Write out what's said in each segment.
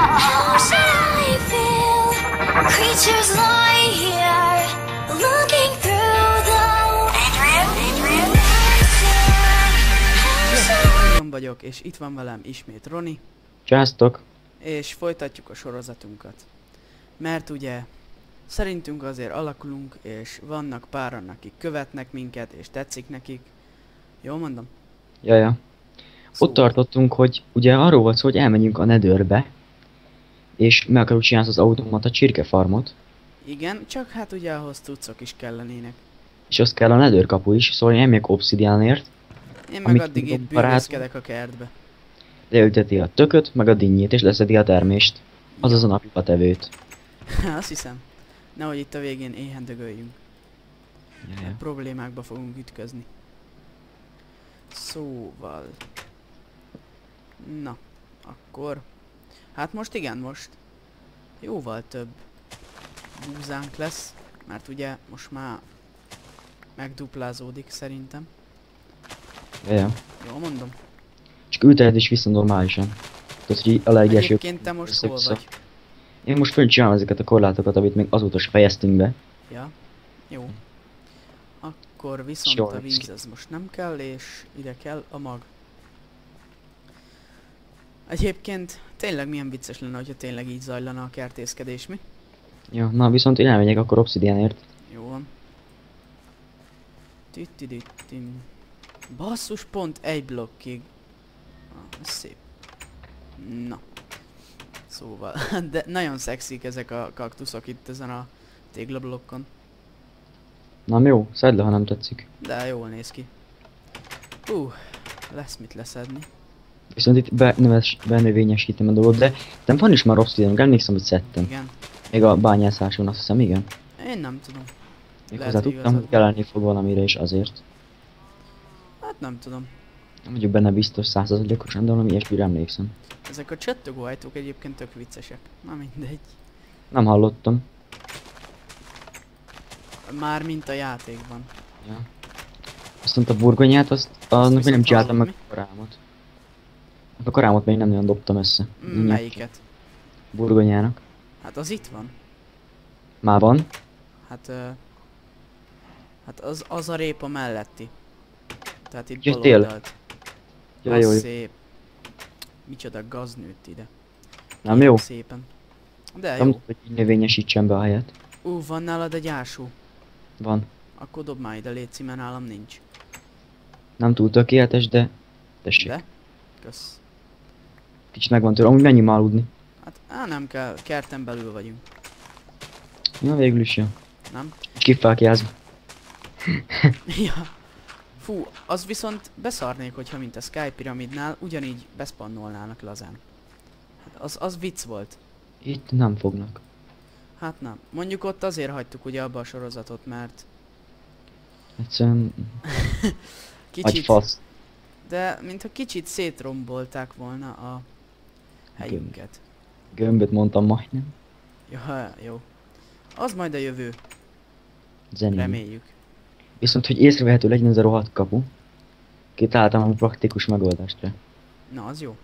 How should I feel? Creatures lie here, looking through the Adrian, Adrian. How should Ron vagyok, és itt van velem ismét Roni, Császtok! és folytatjuk a sorozatunkat. Mert ugye, szerintünk azért alakulunk, és vannak páran, akik követnek minket, és tetszik nekik. Jól mondom? Jaja. Ott Szóval- tartottunk, hogy ugye arról volt szó, hogy elmenjünk a nedőrbe, és meg akarjuk csinálni az automata csirkefarmot, Igen, csak hát ugye ahhoz cuccok is kellenének. és azt kell a nedőr kapu is, szóval én elmegyek obszidiánért, Én meg addig itt bűvészkedek a kertbe. leülteti a tököt, meg a dinnyét, és leszedi a termést. Azaz a napi tevőt. Azt hiszem. Nehogy itt a végén éhen dögöljünk. Jaja. Problémákba fogunk ütközni. Szóval... Na, akkor... Hát most igen, most jóval több búzánk lesz, mert ugye most már megduplázódik szerintem. Jaja. Jól mondom? Csak ülteted is vissza normálisan. Tehát, hogy allergiás jog- Egyébként te most hol vagy? Én most fönn csinálom ezeket a korlátokat, amit még azóta se fejeztünk be. Ja, jó. Akkor viszont Jól a víz az most nem kell, és ide kell a mag. Egyébként tényleg milyen vicces lenne, hogyha tényleg így zajlana a kertészkedés, mi? Ja, na viszont én elmegyek akkor obszidiánért. Jó van. Tüttidüttim. Basszus, pont egy blokkig. Ah, ez szép. Na. Szóval, de nagyon szexik ezek a kaktuszok itt ezen a téglablokkon. Na jó, szedd le, ha nem tetszik. De jól néz ki. Hú, lesz mit leszedni. Viszont itt benöves, benövényesítem a dolgot, de nem van is már obszidián, emlékszem, hogy szedtem. Igen. Még a bányászáson azt hiszem, igen. Én nem tudom. Még hozzá tudtam, hogy kelleni fog valamire is azért. Hát nem tudom. Nem vagyok benne biztos százszerzalékosan, de valami ilyesmire emlékszem. Ezek a csattogó ajtók egyébként tök viccesek. Na mindegy. Nem hallottam. Már mint a játékban. Ja. Viszont a burgonyát, azt, annak még nem csináltam meg a karámot. A karámot még nem nagyon dobtam össze. M- Mindjárt Melyiket? Burgonyának. Hát az itt van. Már van? Hát, ö, hát az, az a répa melletti. Tehát itt Jöttél? bal oldalt. Ja, jó, jó. szép. Micsoda gaz nőtt ide. Nem jó? Szépen. De Nem jó. tudom, hogy így növényesítsem be a helyet. Ú, van nálad egy ású. Van. Akkor dob már ide, légy mert nálam nincs. Nem túl tökéletes, de... Tessék. De? Kösz. Kicsit megvan tőle. Amúgy mennyi ma aludni? Hát, á, nem kell, kerten belül vagyunk. Ja, végül is jó. Nem? Kifákjázva. ja. Fú, az viszont beszarnék, hogyha mint a Sky Pyramidnál ugyanígy beszpannolnának lazán. Hát az, az vicc volt. Itt nem fognak. Hát nem. Mondjuk ott azért hagytuk ugye abba a sorozatot, mert Egyszerűen... Kicsit, fasz. de mintha kicsit szétrombolták volna a helyünket. Gömböt mondtam majdnem. Ja, jó. Az majd a jövő, Zenén. reméljük. Viszont, hogy észrevehető legyen ez a rohadt kapu, kitaláltam a praktikus megoldást rá. Na, az jó.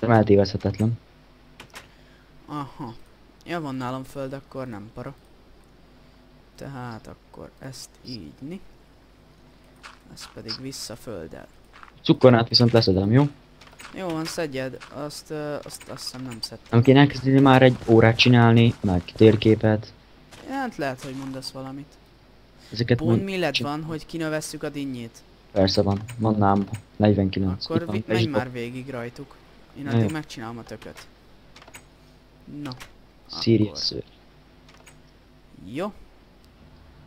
Nem eltévezhetetlen. Aha. Ja, van nálam föld, akkor nem para. Tehát akkor ezt ígyni. Ezt pedig vissza földdel. Cukornát viszont leszedem, jó? Jó van, szedjed. Azt, ö, azt, azt hiszem nem szedtem. Nem kéne elkezdeni már egy órát csinálni, meg térképet. Hát lehet, hogy mondasz valamit. Ezeket Pont mi lett van, hogy kinövesszük a dinnyét? Persze van, van nálam 49. Akkor van, menj már végig rajtuk. Én addig jó. megcsinálom a tököt. Na. Serious szőr. Jó.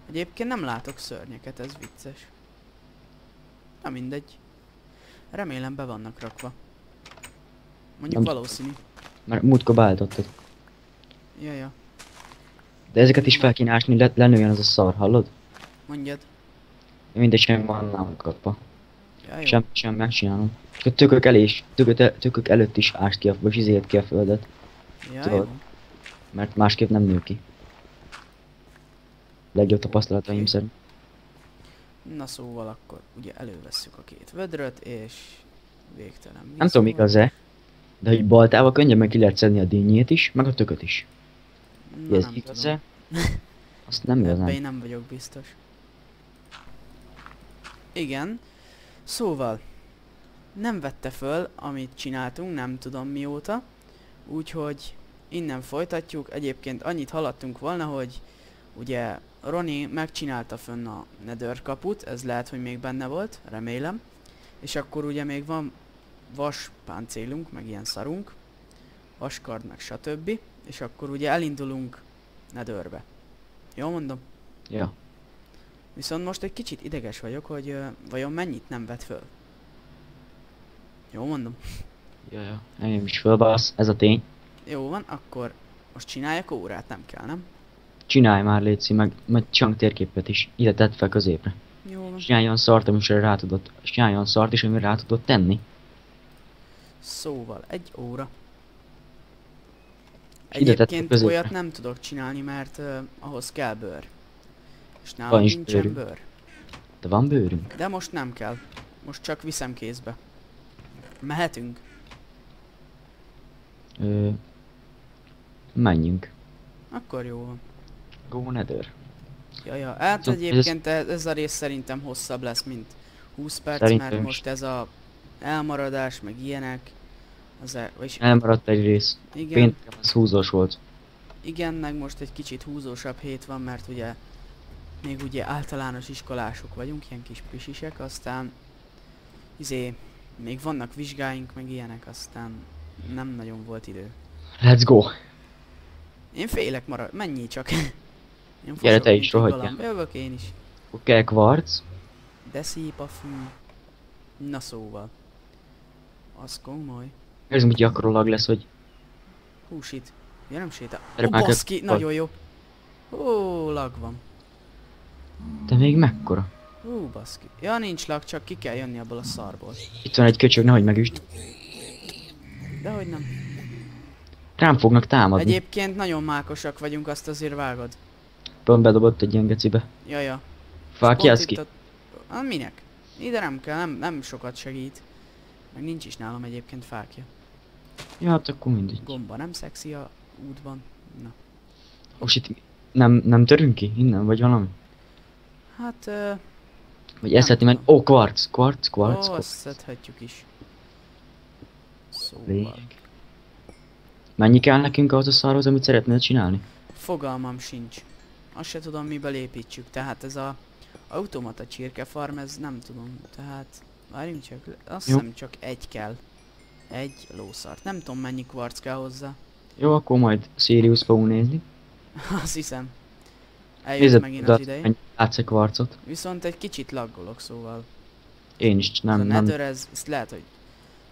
Egyébként nem látok szörnyeket, ez vicces. Na mindegy. Remélem be vannak rakva. Mondjuk Nem- valószínű. Mert múltkor beállítottad. Ja, ja. De ezeket is fel kéne ásni, le, lenőjön az a szar, hallod? Mondjad. Mindegy, sem van nálam kapva. Ja, jó. Sem, sem megcsinálom. Csak a tökök elé is, tökök, el- tökök előtt is ást ki a, vagy izélt ki a földet. Ja, tudod. jó. Mert másképp nem nő ki. Legjobb tapasztalataim Oké. szerint. Na szóval akkor ugye elővesszük a két vödröt, és végtelen Nem tudom igaz-e, De hogy baltával könnyebben ki lehet szedni a dinnyét is, meg a tököt is. Na, ez igaz tudom. Azt nem igazán. én nem vagyok biztos. Igen. Szóval, nem vette föl, amit csináltunk, nem tudom mióta. Úgyhogy innen folytatjuk. Egyébként annyit haladtunk volna, hogy ugye Roni megcsinálta fönn a Nether kaput, ez lehet, hogy még benne volt, remélem. És akkor ugye még van vas páncélunk, meg ilyen szarunk, vaskard, meg stb. És akkor ugye elindulunk Netherbe. Jól mondom? Ja. Viszont most egy kicsit ideges vagyok, hogy ö, vajon mennyit nem vett föl. Jó mondom? Ja, ja. Engem is fölbasz, ez a tény. Jó van, akkor most csináljak órát, nem kell, nem? Csinálj már Léci, meg, meg csinálj térképet is. Ide tedd fel középre. Jó van. Csinálj olyan szart, amire rá tudod, csinálj olyan szart is, amire rá tudod tenni. Szóval, egy óra. Egyébként olyat nem tudok csinálni, mert uh, ahhoz kell bőr. És nálam Van nincsen bőrünk. bőr. De van bőrünk. De most nem kell. Most csak viszem kézbe. Mehetünk? Ö, menjünk. Akkor jó van. Go Nether. Ja, ja. Hát ez- egyébként ez, ez a rész szerintem hosszabb lesz, mint 20 perc, Szerintem mert most ez a elmaradás, meg ilyenek. Az el, vagyis Elmaradt egy rész. igen, Pénteken az húzós volt. igen, meg most egy kicsit húzósabb hét van, mert ugye még ugye általános iskolások vagyunk, ilyen kis pisisek, aztán izé, még vannak vizsgáink, meg ilyenek, aztán nem nagyon volt idő. Let's go. Én félek marad, mennyi csak. Én Gyere te is, rohadjál. Jövök én is. Akkor kell kvarc. De szép a fű. Na szóval. Az komoly. Érzem, hogy akkor lag lesz, hogy Hú, shit. Ja, nem sétál. Ó, baszki, nagyon jó. Ó, lag van. te még mekkora. Hú, baszki. Ja, nincs lag, csak ki kell jönni abból a szarból. Itt van egy köcsög, nehogy megüst. Dehogy nem. Rám fognak támadni. Egyébként nagyon mákosak vagyunk, azt azért vágod. Pont bedobott egy ilyen gecibe. Ja, ja. Fákjász ki. a- Ah, minek? Ide nem kell, nem, nem sokat segít. Meg nincs is nálam egyébként fákja. Ja, hát akkor mindegy. Gomba nem szexi a útban. Na. Most itt nem, nem törünk ki innen, vagy valami? Hát, ö, Vagy eszhetni tudom. Ó, kvarc, kvarc, kvarc, ó, szedhetjük is. Szóval. Lényeg. Mennyi kell nekünk ahhoz a szarhoz, amit szeretnél csinálni? Fogalmam sincs. Azt se tudom miből építsük, tehát ez a automata csirkefarm, ez nem tudom, tehát várjunk csak, azt Jó. hiszem csak egy kell. Egy lószart. Nem tudom mennyi kvarc kell hozzá. Jó, akkor majd Sirius fogunk nézni. Azt hiszem. Eljött Nézed, megint az ideje. látsz egy kvarcot? Viszont egy kicsit laggolok, szóval. Én is, nem, a nem. Ez, ezt lehet, hogy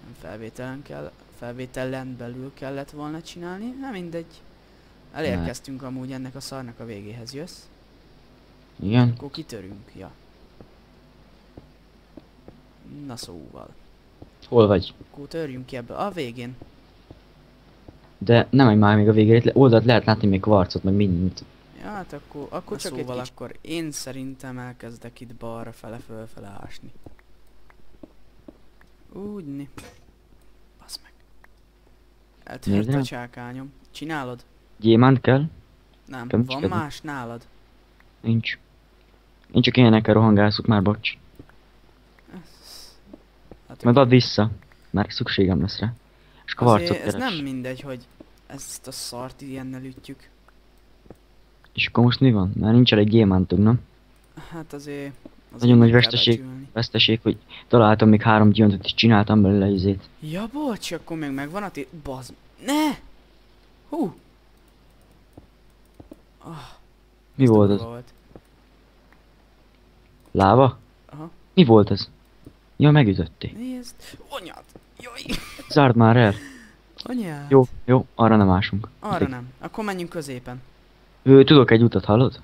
nem felvételen kell, felvételen belül kellett volna csinálni, nem mindegy. Elérkeztünk amúgy ennek a szarnak a végéhez, jössz? Igen? Akkor kitörünk, ja. Na szóval. Hol vagy? Akkor törjünk ki ebből. A végén. De nem menj már még a végére, oldalt lehet látni még kvarcot, meg mindent. Ja, hát akkor, akkor csak szóval egy akkor én szerintem elkezdek itt balra fele fölfele ásni. Úgyni. Basz meg. Eltört Nézd a csákányom. Csinálod? Gyémánt kell? Nem. Kell Van más nálad? Nincs. Én csak ilyenekkel rohangászok már, bocs. Hát Majd add vissza, mert szükségem lesz rá. És kvarcot azért ez keres. nem mindegy, hogy ezt a szart ilyennel ütjük. És akkor most mi van? Már nincs elég gyémántunk, nem? Hát azért... azért Nagyon nagy meg veszteség. Veszteség, hogy találtam még három gyöntöt és csináltam belőle izét. Ja, bocs, akkor még megvan a ti... Bazd... Ne! Hú! Ah, Mi volt az? Volt. Láva? Aha. Mi volt ez? Ja, megütötték. Nézd! Anyád! Jaj! Zárd már el. Anyád! Jó, jó, arra nem ásunk. Arra Addig. nem. Akkor menjünk középen. Ő, tudok egy utat, hallod?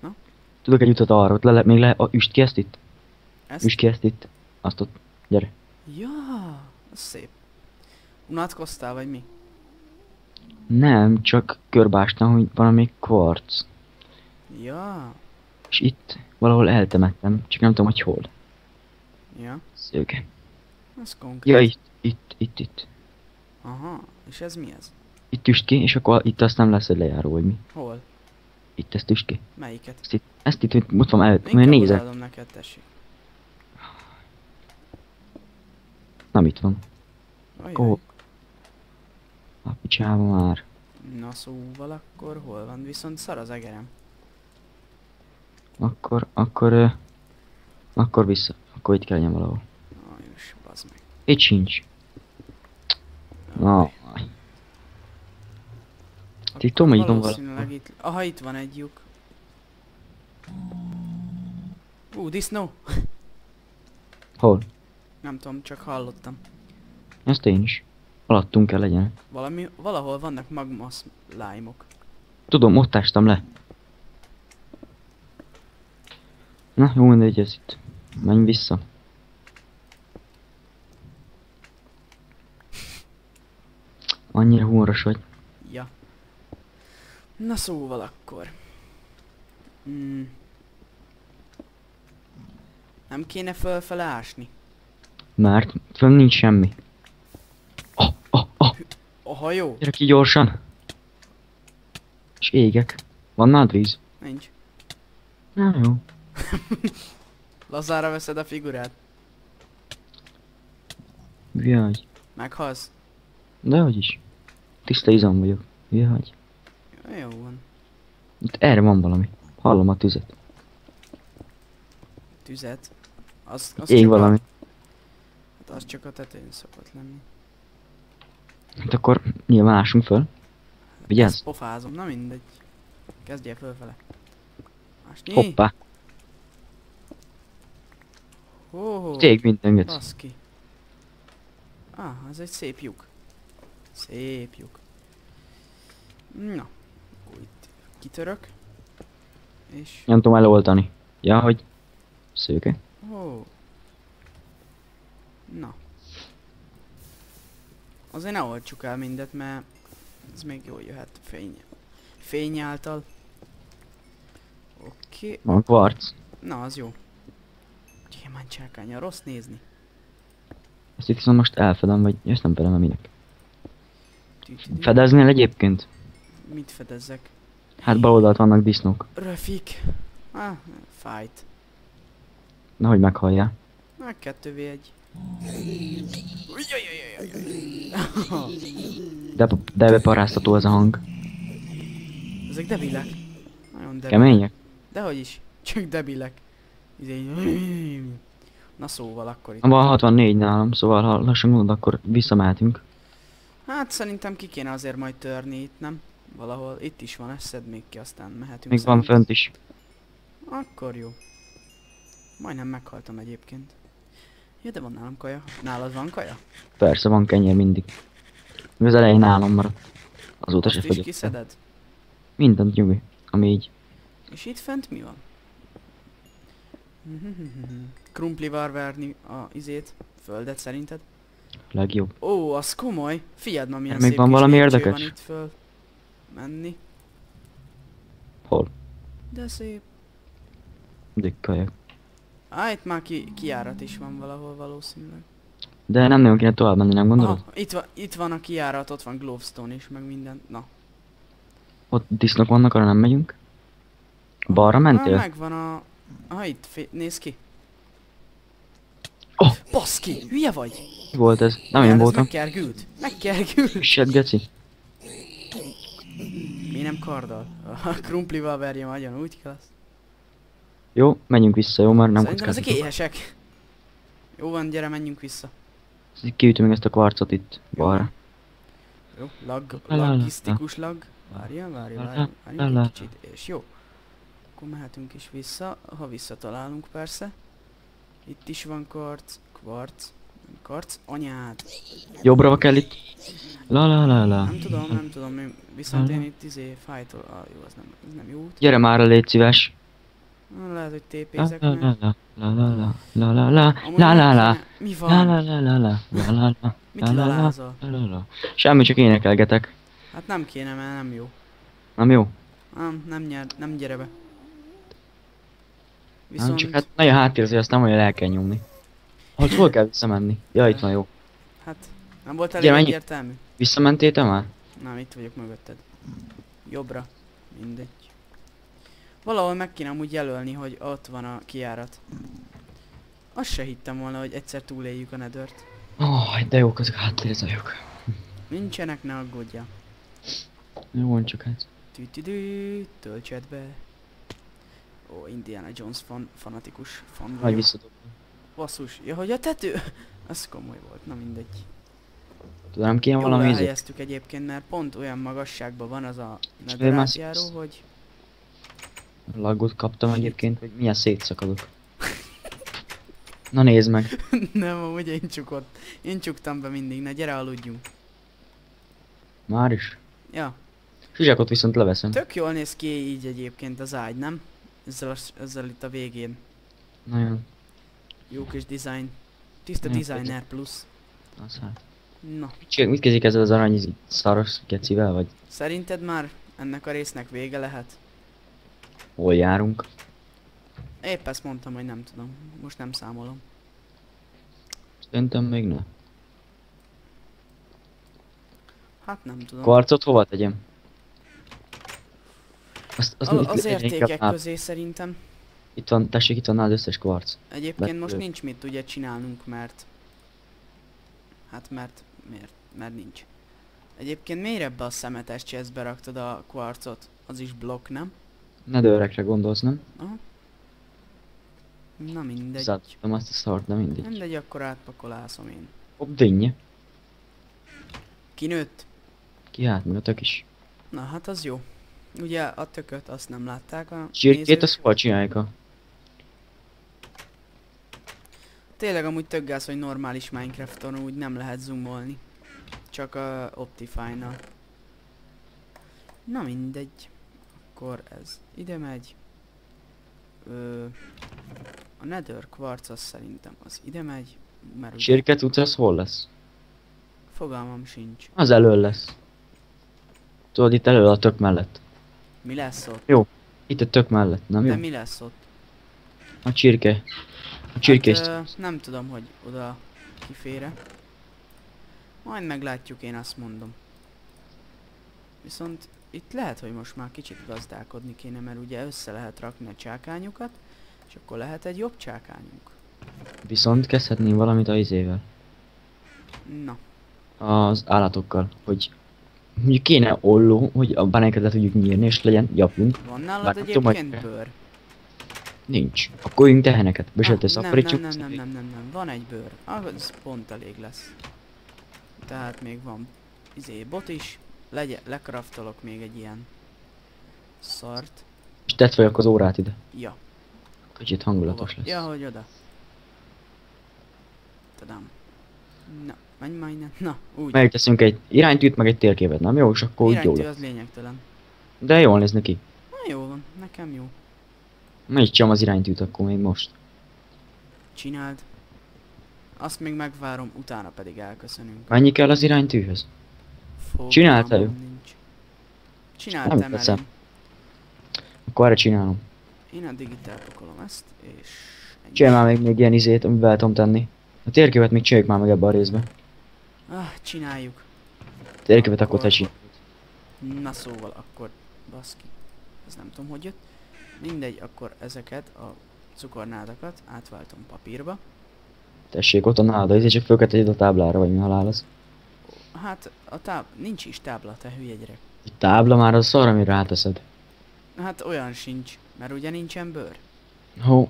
Na? Tudok egy utat arra, ott le, le még le, a, üst ki ezt itt. Ezt? Üst ki ezt itt. Azt ott. Gyere. Ja, az szép. Unatkoztál, vagy mi? Nem, csak körbástam, hogy valami kvarc. Ja, És itt valahol eltemettem, csak nem tudom, hogy hol. Ja. Szőke. Az konkrét. Ja, itt, itt, itt, itt. Aha, és ez mi ez? Itt üst ki, és akkor itt azt nem lesz egy lejáró, vagy mi. Hol? Itt ezt üst ki. Melyiket? Ezt itt, ezt itt, itt ott van előtt, mert nézek. neked, tessék. Nem itt van. Ó. A picsába már. Na szóval akkor hol van? Viszont szar az egerem. Akkor, akkor, akkor vissza. Akkor itt kell valahol. Ajos, bazd meg. Itt sincs. Na, Akkor Ti tudom, hogy itt... Aha, itt van egy lyuk. Ú, disznó! Hol? Nem tudom, csak hallottam. Ezt én is. Alattunk kell legyen. Valami, valahol vannak magma lájmok. Tudom, ott ástam le. Na, jó mindegy ez itt. Menj vissza. Annyira humoros vagy. Ja. Na szóval akkor. Mm. Nem kéne fölfele ásni? Mert fönn nincs semmi. Oh, oh, oh, A hajó? gyere ki gyorsan. És égek. Van nálad víz? Nincs. Na jó. Lazára veszed a figurát. Vagy. Meghalsz. Dehogy is. Tiszta izom vagyok. Hülye vagy. Jó van. Itt erre van valami. Hallom a tüzet. Tüzet. Az, az Ég valami. A, hát az csak a tetején szokott lenni. Hát akkor nyilván ásunk föl. Vigyázz. Ezt pofázom, na mindegy. Kezdjél fölfele. Ásni. Hoppá. Hó, Tég minden. Baszki. Ah, ez egy szép lyuk. Szép lyuk. Na, akkor itt kitörök. És... Nem tudom eloldani. Ja, hogy... Szőke. Ó. Na. Azért ne oltsuk el mindet, mert ez még jól jöhet fény. Fény által. Oké. Van kvarc. Na, az jó. Gyémán csákánya, rossz nézni. Ezt itt viszont most elfedem, vagy ezt nem mert minek. Fedeznél egyébként? Mit fedezzek? Hát bal oldalt vannak disznók. Röfik. Ah, fight. Nehogy meghalljál. Na, 2v1. De, de beparáztató ez a hang. Ezek debilek. Nagyon debilek. Kemények? Dehogy is. Csak debilek. Na szóval akkor itt. Van 64 nálam, szóval ha lassan gondolod, akkor visszamehetünk. Hát szerintem ki kéne azért majd törni itt, nem? Valahol itt is van, ezt még ki, aztán mehetünk. Még van fönt is. Akkor jó. Majdnem meghaltam egyébként. Ja, de van nálam kaja. Nálad van kaja? Persze, van kenyér mindig. Az elején nálam maradt. Azóta se Azt is fogyott. kiszeded? Mindent nyugi, ami így. És itt fent mi van? Krumplival verni a izét, földet szerinted? Legjobb. Ó, az komoly. Figyeld ma milyen Még szép van valami érdekes? van itt föl. Menni. Hol? De szép. Dikkajak. Á, itt már ki, kijárat is van valahol valószínűleg. De nem nagyon kéne tovább menni, nem gondolod? Aha, itt, van, itt van a kijárat, ott van Glovestone is, meg minden. Na. Ott disznók vannak, arra nem megyünk. Balra mentél? megvan a... Ah, itt, néz ki. Oh! Baszki, hülye vagy? Mi volt ez? Nem Hát én ez voltam. Megkergült. Megkergült. Shit, geci. Mi nem karddal? A krumplival verjem agyon, úgy kell azt. Jó, menjünk vissza, jó? Már nem Szerintem ezek éhesek. Jó van, gyere, menjünk vissza. Kiütöm még ezt a kvarcot itt, balra. Jó, lag, La, la, la, lagisztikus lag. Várja, várja, La, la, várja, la, várja la. egy kicsit, és jó. Akkor mehetünk is vissza, ha visszatalálunk persze. Itt is van karc, kvarc, nem karc, anyád. Jobbra kell itt. La la la la. Nem tudom, nem tudom, én, viszont én itt izé fájtól, ah, jó, az nem, ez nem jó út. Gyere már, légy szíves. Ah, Lehet, hogy tépézek la la la la la la la la la la la Mi van? la la la la la la la Mit la la lalázol? la la la Semmi, csak énekelgetek. Hát nem kéne, mert nem jó. Nem jó? Nem, nem nyer, nem gyere be. Nem, Viszont, csak hát nagyon háttérzi, azt nem olyan el kell nyomni. Hogy hol kell visszamenni? Ja, itt van jó. hát nem volt elég menjünk. egyértelmű. Visszamentél már? Nem, itt vagyok mögötted. Jobbra. Mindegy. Valahol meg kéne amúgy jelölni, hogy ott van a kiárat. Azt se hittem volna, hogy egyszer túléljük a nedört. Oh, de jók azok a háttérzajok. Nincsenek, ne aggódja. Jó van csak ez. Tütüdű, töltsed be. Ó, Indiana Jones fan, fanatikus fan vagyok. visszadobom. Basszus, ja, hogy a tető? Az komoly volt, na mindegy. Tudom, Jól valami elhelyeztük egyébként, mert pont olyan magasságban van az a miért nether már átjáró, szívsz? hogy Laggot kaptam egyébként, hogy milyen szétszakadok. Na nézd meg. nem, amúgy én csukott. Én csuktam be mindig, na gyere aludjunk. Már is. Ja, Zsizsákot viszont leveszem. tök jól néz ki így egyébként az ágy, nem? Ezzel, a, ezzel itt a végén. Nagyon. Jó kis design. Tiszta Ja, designer plusz. Az hát. Na, Csinál, mit kezdik ezzel az arany szaros gecivel, vagy szerinted már ennek a résznek vége lehet? hol járunk? Épp ezt mondtam, hogy nem tudom. Most nem számolom. Szerintem még ne. Hát nem tudom. Kvarcot hova tegyem? Azt, azt A, az inkább értékek nál- közé szerintem. Itt van, tessék, itt van nálad összes kvarc. Egyébként most Betű. nincs mit ugye csinálnunk, mert... Hát mert... Miért? Mert nincs. Egyébként miért ebbe a szemetes chestbe raktad a kvarcot? Az is blokk, nem? Nedőrekre gondolsz, nem? Na mindegy. Zátottam azt a szart, de mindegy. Mindegy, akkor átpakolászom én. Hopp, dinnye. Kinőtt? Ki hát, meg a tök is. Na hát az jó. Ugye a tököt azt nem látták a nézők. azt hol csinálják a... Tényleg amúgy tök gáz, hogy normális Minecrafton úgy nem lehet zoomolni. Csak a Optifine-nal. Na mindegy. Akkor ez ide megy. Ö, a Nether Quartz az szerintem az ide megy. Mert Zsírke tudsz, az hol lesz? fogalmam sincs. Az elől lesz. Tudod, itt elől a tök mellett. Mi lesz ott? Itt a tök mellett, nem De jó? mi lesz ott? A csirke. A csirkés. Hát, ö, nem tudom, hogy oda kifére. Majd meglátjuk, én azt mondom. Viszont itt lehet, hogy most már kicsit gazdálkodni kéne, mert ugye össze lehet rakni a csákányokat, és akkor lehet egy jobb csákányunk. Viszont kezdhetnénk valamit a izével. Na, Az állatokkal, hogy mondjuk kéne olló, hogy a báneket le tudjuk nyírni, és legyen gyapjunk. van nálad Bár egyébként kell. bőr? Nincs. Akkor üljünk teheneket. Ah, Besölte nem, nem, nem, nem, nem, nem, van egy bőr. Az pont elég lesz. Tehát még van izé bot is. Legye, lekraftolok még egy ilyen szart. És tett fel az órát ide. Ja, Kicsit hova? hangulatos lesz. Ja, hogy oda. Tudom. Na, menj innen. Na, úgy. Megteszünk egy iránytűt, meg egy térképet, nem jó? És akkor úgy jó Iránytű az lényegtelen. De jól néz neki. Na jó van, nekem jó. Meg is csinálom az iránytűt akkor még most. Csináld. Azt még megvárom, utána pedig elköszönünk. Mennyi kell az iránytűhöz? Fogalmam Csináltad? nincs. Csináltam Nem én. Akkor erre csinálom. Én addig itt elpakolom ezt, és... Csinálj már még, még ilyen izét, amit be tudom tenni. A térképet még csináljuk már meg ebbe a részbe. Ah, csináljuk. A térképet akkor te Akkor- csinálj. Na szóval akkor, baszki. Ez nem tudom, hogy jött. Mindegy, akkor ezeket a cukornádakat átváltom papírba. Tessék, ott a nálad, izé csak föl kell tegyed a táblára, vagy mi halál az. Hát a táb... nincs is tábla, te hülye gyerek. Egy tábla már az szar, amire ráteszed. Hát olyan sincs, mert ugye nincsen bőr. Hol,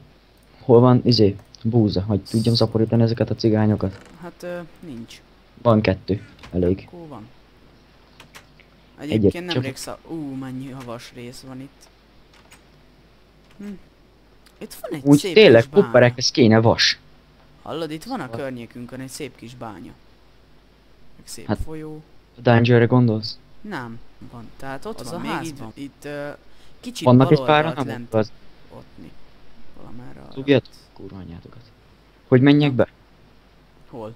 hol van izé? Búza, hogy tudjam szaporítani ezeket a cigányokat. Hát ö, nincs. Van kettő. Elég. Akkor van. Egyébként csak- nemrég szá... Ú, mennyi havas rész van itt. Hm. Itt van egy Úgy szép tényleg, kis bánya. kupperekhez kéne vas. Hallod, itt van a Szóval- környékünkön egy szép kis bánya. Meg szép Hát- folyó. A dungeonre gondolsz? Nem, van. Tehát ott Az van a még házban. itt, itt uh, kicsit Vannak egy nem lent ott az. ottni. Valamerre arra. Dugjátok? Kurva anyátokat. Hogy menjek be? Hol?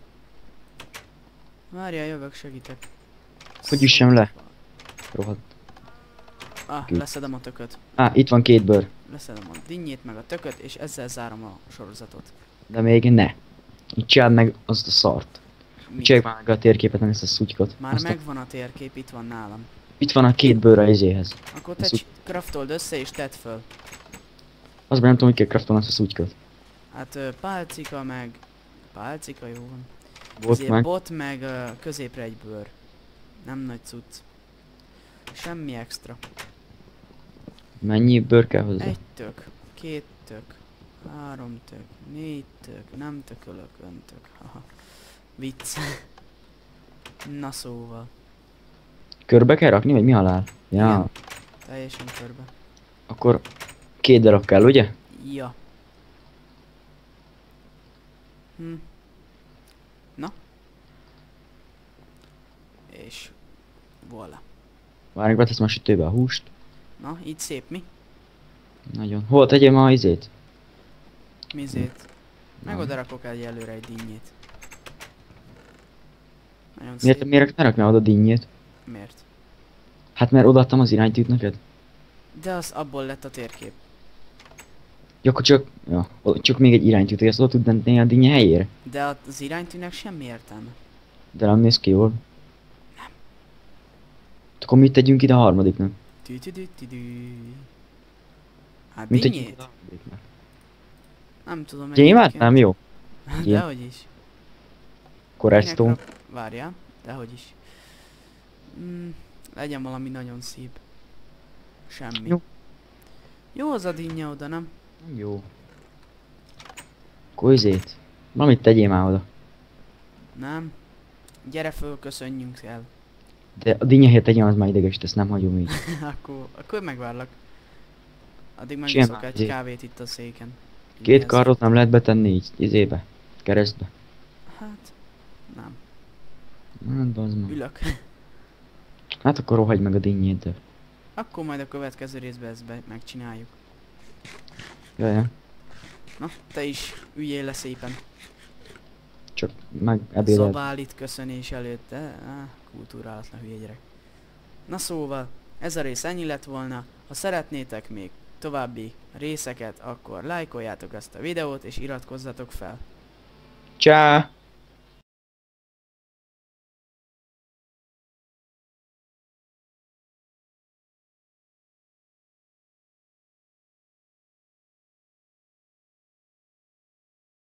Várjál, jövök, segítek. Hogy üssem le? Rohadt. Ah, Küld. leszedem a tököt. Á, itt van két bőr. Leszedem a dinnyét, meg a tököt, és ezzel zárom a sorozatot. De még ne. Így csináld meg azt a szart. Mit? Csináljuk már meg a térképet, nem ezt a szutykot. Már Azt megvan a térkép, itt van nálam. Itt van a két bőr a izéhez. Akkor te craftold össze és tedd föl. Azban nem tudom, hogy kell kraftolni azt a szutykot. Hát pálcika meg... Pálcika jó van. Izé, meg. Bot meg középre egy bőr. Nem nagy cucc. Semmi extra. Mennyi bőr kell hozzá? Egy tök, két tök, három tök, négy tök, nem tökölök, öntök, haha. Vicc. Na szóval, Körbe kell rakni, vagy mi halál? Ja, Igen. teljesen körbe. akkor két darab kell, ugye? Ja. Hm. Na. És voilà. Várjuk, beteszem a sütőbe a húst. Na, így szép mi? Nagyon. Hol tegyem a izét? Mizét. Meg oda rakok egy előre egy dinnyét. Nagyon Miért, szép. miért ne raknál oda dinnyét? Miért? Hát mert odaadtam az iránytűt neked. De az abból lett a térkép. Ja, akkor csak, ja, csak még egy iránytűt, hogy azt oda tud tenni a dinnye helyére. De az iránytűnek semmi értelme. De nem néz ki jól. Akkor mit tegyünk ide a harmadiknak? Tü tü tü tü tü. Hát Mit tegyünk a harmadiknak? Nem tudom egyébként. Nem jó. Gyém. Dehogy is. Rak- Várjál, dehogy is. Mm, legyen valami nagyon szép. Semmi. Jó. Jó az a dinnye oda, nem? Jó. Izét. Valamit tegyél már oda. Nem. Gyere föl, köszönjünk el. De a dinnye helyett tegyem, az már ideges, ezt nem hagyom így. akkor, akkor megvárlak. Addig megiszok egy izé. kávét itt a széken. Két karot nem lehet betenni így, izébe. Keresztbe. Hát, nem. Hát, bazd meg. Ülök. Hát akkor rohagy meg a dinnyét, de. Akkor majd a következő részben ezt be megcsináljuk. Jaj, ja. Na, te is üljél le szépen. Csak meg ebédel. Szabál itt köszönés előtt, de á, kultúrálatlan hülye gyerek. Na szóval, ez a rész ennyi lett volna. Ha szeretnétek még további részeket, akkor lájkoljátok ezt a videót és iratkozzatok fel. Csá!